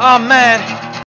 Oh man,